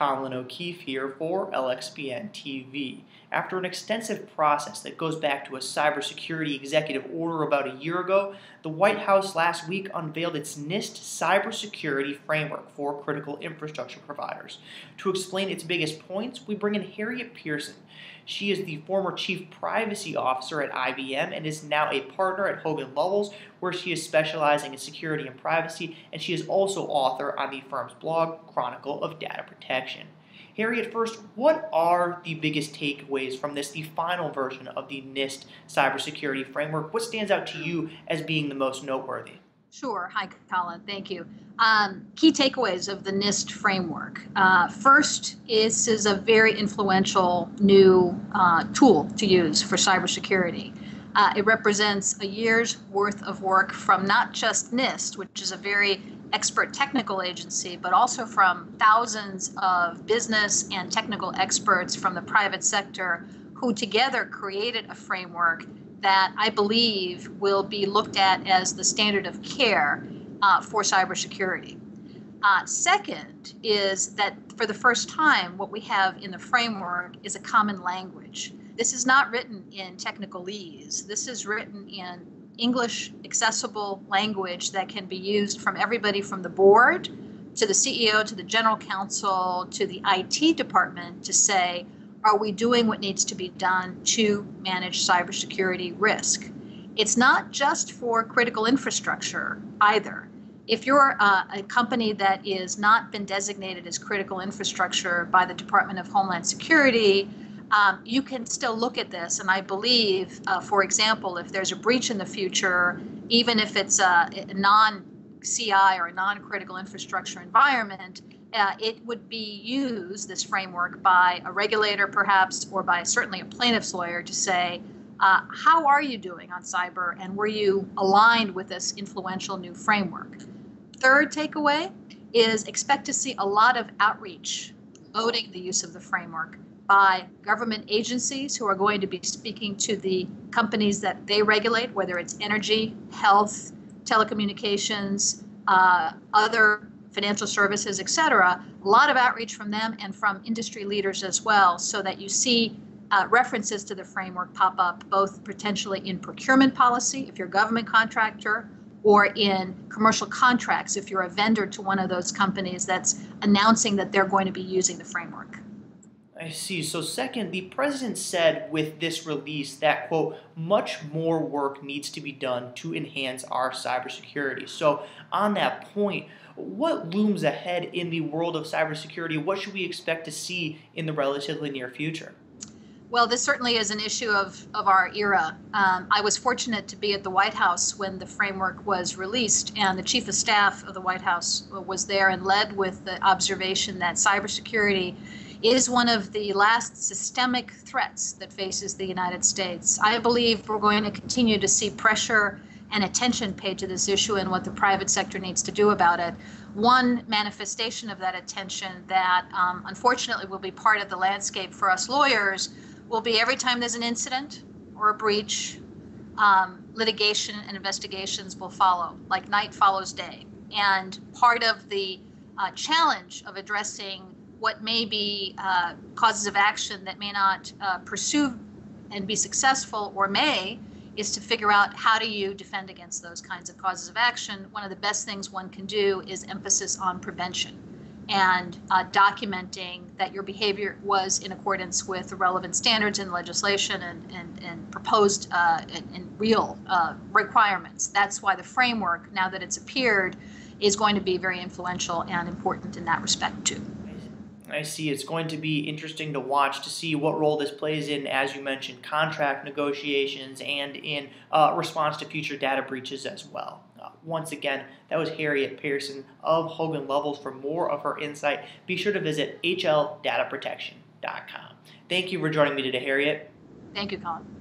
Colin O'Keefe here for LXBN TV. After an extensive process that goes back to a cybersecurity executive order about a year ago, the White House last week unveiled its NIST cybersecurity framework for critical infrastructure providers. To explain its biggest points, we bring in Harriet Pearson. She is the former chief privacy officer at IBM and is now a partner at Hogan Lovells, where she is specializing in security and privacy, and she is also author on the firm's blog, Chronicle of Data Protection. Harriet, first, what are the biggest takeaways from this, the final version of the NIST cybersecurity framework? What stands out to you as being the most noteworthy? Sure. Hi, Colin. Thank you. Um, key takeaways of the NIST framework. Uh, first, this is a very influential new uh, tool to use for cybersecurity. Uh, it represents a year's worth of work from not just NIST, which is a very expert technical agency, but also from thousands of business and technical experts from the private sector who together created a framework that I believe will be looked at as the standard of care uh, for cybersecurity. Uh, second is that for the first time, what we have in the framework is a common language. This is not written in technicalese. This is written in English accessible language that can be used from everybody from the board to the CEO to the general counsel to the IT department to say, are we doing what needs to be done to manage cybersecurity risk? It's not just for critical infrastructure either. If you're uh, a company that is not been designated as critical infrastructure by the Department of Homeland Security, um, you can still look at this. And I believe, uh, for example, if there's a breach in the future, even if it's a, non CI or a non critical infrastructure environment, uh, it would be used, this framework, by a regulator perhaps, or by certainly a plaintiff's lawyer to say, uh, how are you doing on cyber and were you aligned with this influential new framework? Third takeaway is expect to see a lot of outreach promoting the use of the framework by government agencies who are going to be speaking to the companies that they regulate, whether it's energy, health, telecommunications, uh, other financial services, et cetera. A lot of outreach from them and from industry leaders as well, so that you see uh, references to the framework pop up both potentially in procurement policy if you're a government contractor or in commercial contracts if you're a vendor to one of those companies that's announcing that they're going to be using the framework. I see. So, second, the president said with this release that, quote, much more work needs to be done to enhance our cybersecurity. So, on that point, what looms ahead in the world of cybersecurity? What should we expect to see in the relatively near future? Well, this certainly is an issue of, of our era. Um, I was fortunate to be at the White House when the framework was released, and the Chief of Staff of the White House was there and led with the observation that cybersecurity is one of the last systemic threats that faces the United States. I believe we're going to continue to see pressure and attention paid to this issue and what the private sector needs to do about it. One manifestation of that attention that um, unfortunately will be part of the landscape for us lawyers will be every time there's an incident or a breach, um, litigation and investigations will follow, like night follows day. And part of the uh, challenge of addressing what may be uh, causes of action that may not uh, pursue and be successful or may is to figure out how do you defend against those kinds of causes of action. One of the best things one can do is emphasis on prevention and uh, documenting that your behavior was in accordance with the relevant standards in legislation and, and, and proposed uh, and, and, real uh, requirements. That's why the framework, now that it's appeared, is going to be very influential and important in that respect too. I see it's going to be interesting to watch to see what role this plays in, as you mentioned, contract negotiations and in uh, response to future data breaches as well. Uh, once again, that was Harriet Pearson of Hogan Lovells. For more of her insight, be sure to visit hldataprotection.com. Thank you for joining me today, Harriet. Thank you, Colin.